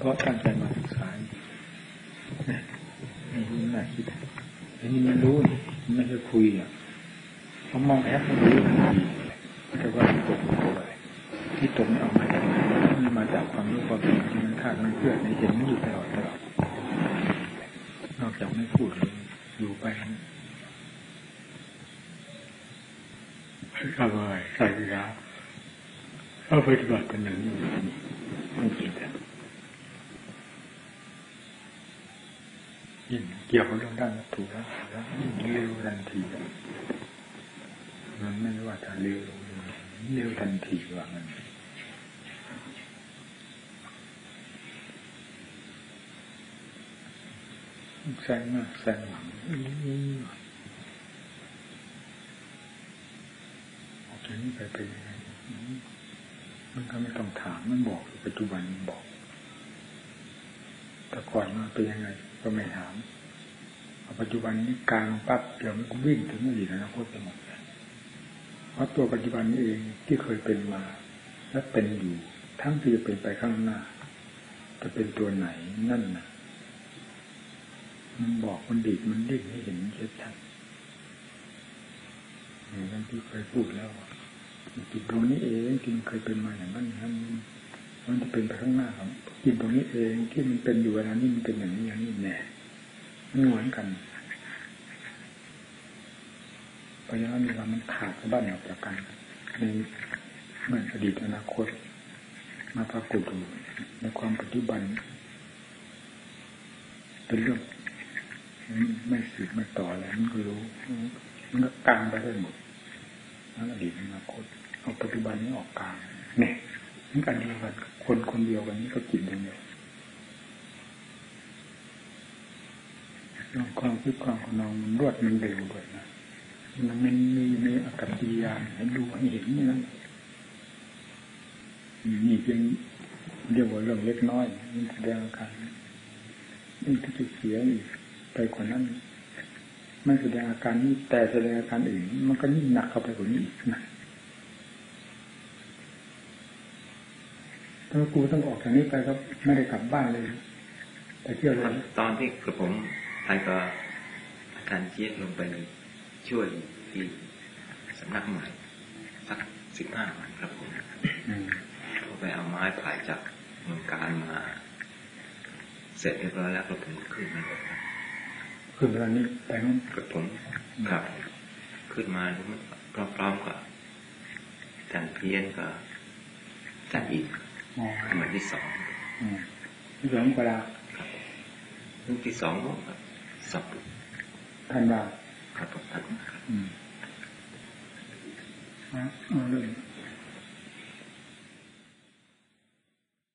เพราะตั้งใจมาศึกษาไม่รู้น่าคิดอันนี้มันรู้ไม่ใช่คุยอะเขามองแอปมันรู้แต่ว่าตกอะไรที่ตกไม่เอามาจากไหนมันมาจากความรู้ความเห็นที่มันคาดมันเพื่อนในเห็นมันอยู่ตลอดตลอดนอกจากไม่พูดเลยอยู่ไปทำอะไรใส่ยาเอาไปฏิบัติเป็นอย่างนี้ไม่จริงแต่ยิ่ง เกี่ยวกับเรื่องด้านวัตถุแล้วแล้วเร็วทันที มันไม่ว่าจะเร็วเร็วทันทีว่างั้นแซงหน้าแซงหลังออกจากนี้ไปเป็นยังไงมันก็ไม่ต้องถามมันบอกปัจจุบันมันบอก แต่ก่อนมันเป็นยังไงก็ไม่ถาม ปัจจุบันนี้กลางปั๊บเดี๋ยวมันก็วิ่งถึงอดีตอนาคตไปหมดเพราะตัวปัจจุบันนี้เองที่เคยเป็นมา และเป็นอยู่ ทั้งที่จะเป็นไปข้างหน้า จะเป็นตัวไหนนั่นนะมันบอกมันดีดมันดิ้นให้เห็นชัดๆอย่างที่เคยพูดแล้วจิตตรงนี้เองที่มันเคยเป็นมาอย่างนั้นนั้นมันจะเป็นไปข้างหน้าครับจิตตรงนี้เองที่มันเป็นอยู่เวลานี้มันเป็นอย่างนี้อย่างนี้แน่ มันเหมือนกันเพราะฉะนั้นเวลามันขาดบ้านออกจากกันในเมื่ออดีตอนาคต มาปรากฏอยู่ในความปัจจุบัน เป็นเรื่องไม่สืบไม่ต่อแล้วมันก็รู้มันก็กลางไปได้หมดนั่นอดีตอนาคตเอาปัจจุบันนี้ออกกลางเนี่ยนี่กันเดียวกันคนคนเดียวกันนี้ก็จิตเดียวกัน ความคิดความของมันรวดมันเร็วด้วยนะมันมันมีมีอากับกิริยาให้ดูให้เห็นนี่นะนี่เพียงเรียกว่าเรื่องเล็กน้อยมันแสดงอาการนี่ที่จะเสียอีกไปกว่านั้นไม่แสดงอาการนี้แต่แสดงอาการอื่น มันก็ยิ่งหนักเข้าไปกว่านี้นะถ้าครูต้องออกจากนี้ไปครับไม่ได้กลับบ้านเลยไปเที่ยวเลยตอนที่กระผม ท่านก็อาจารย์เจี๊ยบลงไปช่วยที่สำนักใหม่สักสิบห้าวันครับผมก็ไปเอาไม้ผ่ายจากเมืองการมา เสร็จเรียบร้อยแล้วกระผมก็ขึ้นมาขึ้นเวลานี้ไปนั้นกระผมครับขึ้นมาพร้อมๆกับอาจารย์เพี้ยนกับอาจารย์อีกอ๋อเหมือนที่สองอืมที่สองกราลูกที่สองก็ครับ สับท่านว่าครับผมครับอืมเอาเรื่อง